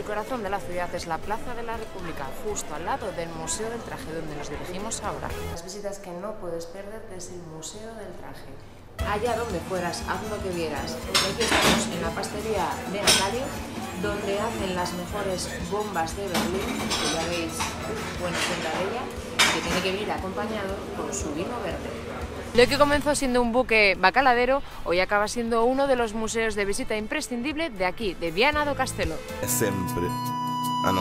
corazón de la ciudad es la Plaza de la República, justo al lado del Museo del Traje, donde nos dirigimos ahora. Las visitas que no puedes perderte es el Museo del Traje. Allá donde fueras, haz lo que vieras. Aquí estamos en la pastelería de Natalio, donde hacen las mejores bombas de Berlín, que ya veis buena cuenta de ella, que tiene que venir acompañado con su vino verde. Lo que comenzó siendo un buque bacaladero, hoy acaba siendo uno de los museos de visita imprescindible de aquí, de Viana do Castelo. É sempre a.